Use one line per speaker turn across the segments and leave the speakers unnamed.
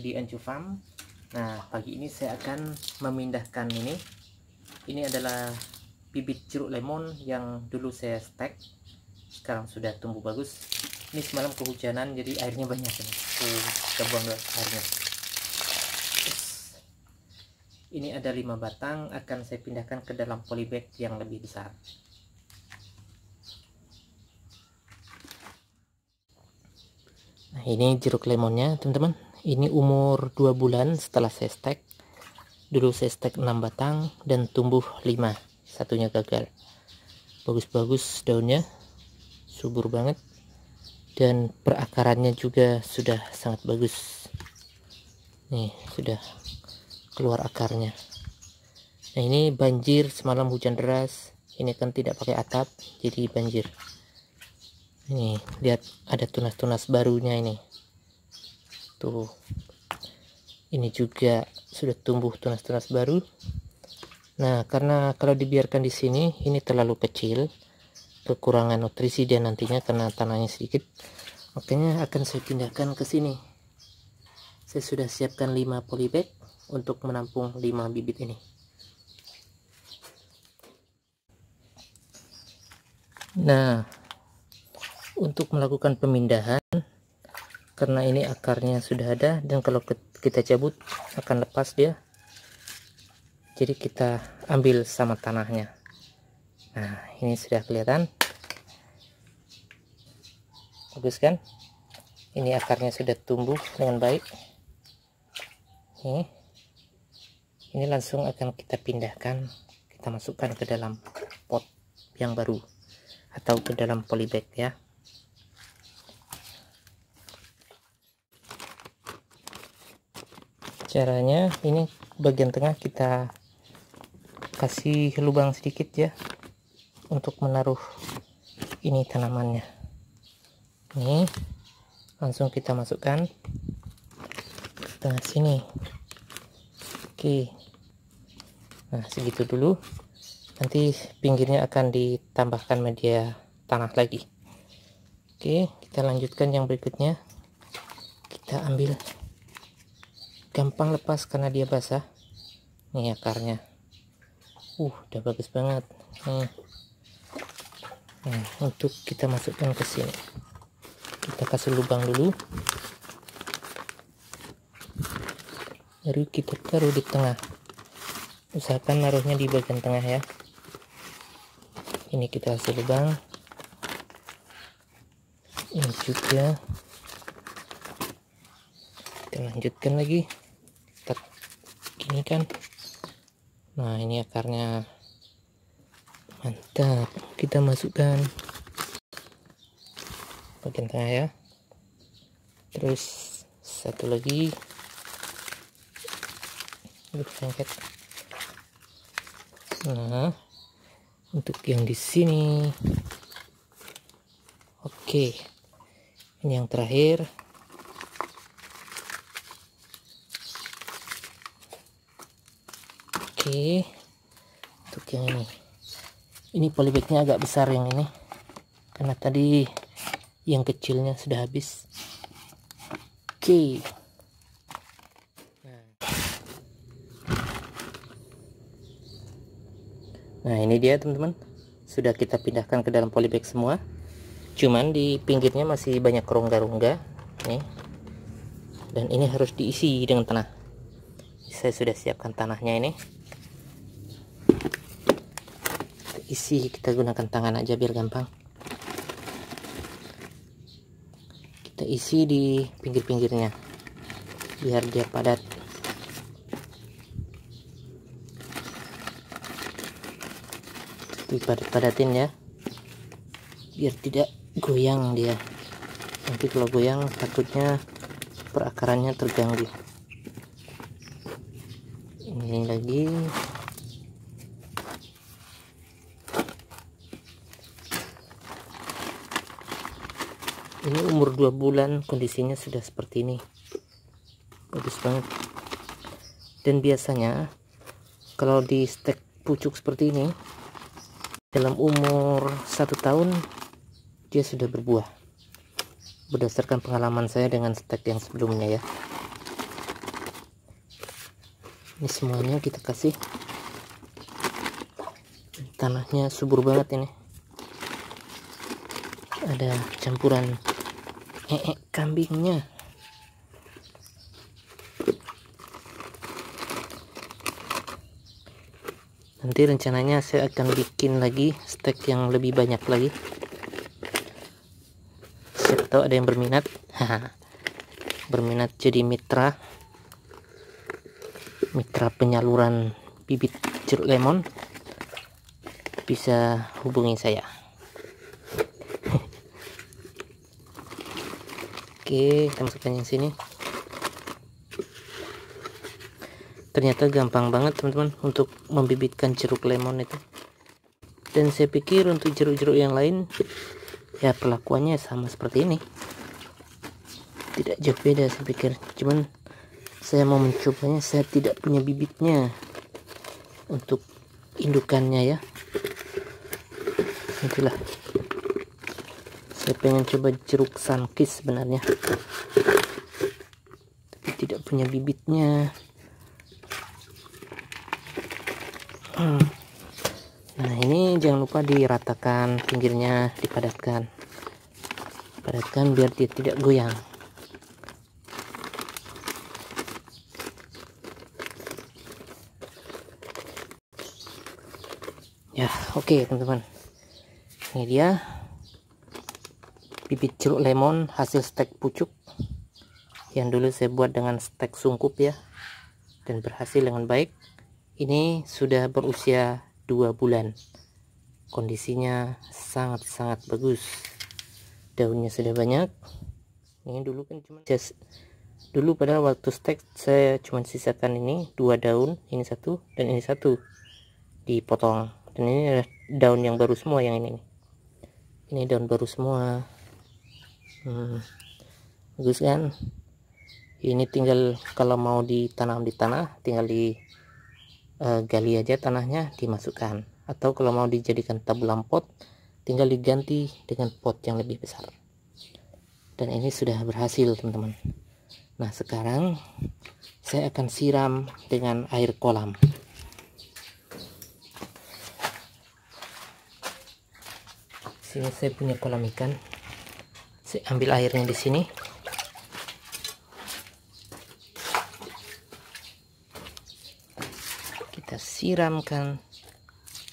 di Anju Farm. Nah pagi ini saya akan memindahkan ini. Ini adalah bibit jeruk lemon yang dulu saya stek Sekarang sudah tumbuh bagus. Ini semalam kehujanan jadi airnya banyak ini. Kita buang dulu airnya. Ini ada lima batang akan saya pindahkan ke dalam polybag yang lebih besar. Nah ini jeruk lemonnya teman-teman Ini umur 2 bulan setelah saya stek Dulu saya stek 6 batang dan tumbuh 5 Satunya gagal. Bagus-bagus daunnya. Subur banget. Dan perakarannya juga sudah sangat bagus. Nih sudah keluar akarnya. Nah ini banjir semalam hujan deras. Ini kan tidak pakai atap jadi banjir. Ini lihat ada tunas-tunas barunya ini tuh ini juga sudah tumbuh tunas-tunas baru. Nah karena kalau dibiarkan di sini ini terlalu kecil kekurangan nutrisi dia nantinya karena tanahnya sedikit makanya akan saya pindahkan ke sini. Saya sudah siapkan 5 polybag untuk menampung 5 bibit ini. Nah untuk melakukan pemindahan karena ini akarnya sudah ada dan kalau kita cabut akan lepas dia. Jadi kita ambil sama tanahnya. Nah ini sudah kelihatan. Bagus kan? Ini akarnya sudah tumbuh dengan baik. Ini. Ini langsung akan kita pindahkan. Kita masukkan ke dalam pot yang baru. Atau ke dalam polybag ya caranya ini bagian tengah kita kasih lubang sedikit ya untuk menaruh ini tanamannya. Ini langsung kita masukkan ke tengah sini. Oke. Nah segitu dulu. Nanti pinggirnya akan ditambahkan media tanah lagi. Oke kita lanjutkan yang berikutnya. Kita ambil gampang lepas karena dia basah. Nih akarnya. Uh udah bagus banget. Nih nah, untuk kita masukkan ke sini. Kita kasih lubang dulu. Baru kita taruh di tengah. Usahakan naruhnya di bagian tengah ya. Ini kita kasih lubang. Ini juga kita lanjutkan lagi ini kan. Nah ini akarnya. Mantap. Kita masukkan. Bagian tengah ya. Terus satu lagi. Lengket nah untuk yang di sini. Oke. Ini yang terakhir oke. Untuk yang ini. Ini polybagnya agak besar yang ini. Karena tadi yang kecilnya sudah habis. Oke. Nah ini dia teman-teman. Sudah kita pindahkan ke dalam polybag semua. Cuman di pinggirnya masih banyak rongga-rongga. Nih. Dan ini harus diisi dengan tanah. Saya sudah siapkan tanahnya ini isi kita gunakan tangan aja biar gampang. Kita isi di pinggir-pinggirnya biar dia padat. Dipadat-padatin ya biar tidak goyang dia. Nanti kalau goyang takutnya perakarannya terganggu. Ini lagi ini umur dua bulan kondisinya sudah seperti ini. Bagus banget. Dan biasanya kalau di stek pucuk seperti ini dalam umur satu tahun dia sudah berbuah. Berdasarkan pengalaman saya dengan stek yang sebelumnya ya. Ini semuanya kita kasih. Tanahnya subur banget ini. Ada campuran kambingnya. Nanti rencananya saya akan bikin lagi stek yang lebih banyak lagi. Siapa tahu ada yang berminat. Berminat jadi mitra. Mitra penyaluran bibit jeruk lemon. Bisa hubungi saya oke kita masukkan yang sini. Ternyata gampang banget teman-teman untuk membibitkan jeruk lemon itu. Dan saya pikir untuk jeruk-jeruk yang lain ya perlakuannya sama seperti ini. Tidak jauh beda saya pikir. Cuman saya mau mencobanya saya tidak punya bibitnya untuk indukannya ya. Itulah saya pengen coba jeruk sankis sebenarnya. Tapi tidak punya bibitnya. Hmm. nah ini jangan lupa diratakan pinggirnya dipadatkan. Padatkan biar dia tidak goyang. Ya oke okay, teman-teman. Ini dia bibit jeruk lemon hasil stek pucuk yang dulu saya buat dengan stek sungkup ya dan berhasil dengan baik. Ini sudah berusia dua bulan. Kondisinya sangat-sangat bagus. Daunnya sudah banyak. Ini dulu kan cuma just dulu pada waktu stek saya cuma sisakan ini dua daun ini satu dan ini satu dipotong. Dan ini adalah daun yang baru semua yang ini ini daun baru semua hmm, bagus kan ini tinggal kalau mau ditanam di tanah tinggal di uh, gali aja tanahnya dimasukkan. Atau kalau mau dijadikan tabulam pot tinggal diganti dengan pot yang lebih besar. Dan ini sudah berhasil teman-teman. Nah sekarang saya akan siram dengan air kolam. Sini saya punya kolam ikan saya ambil airnya di sini. Kita siramkan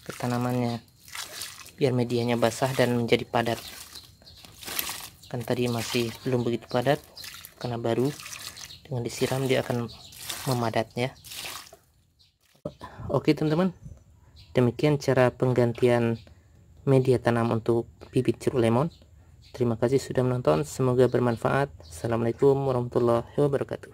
ke tanamannya biar medianya basah dan menjadi padat. Kan tadi masih belum begitu padat karena baru dengan disiram dia akan memadat ya. Oke teman-teman. Demikian cara penggantian media tanam untuk bibit jeruk lemon. Terima kasih sudah menonton, semoga bermanfaat. Assalamualaikum warahmatullahi wabarakatuh.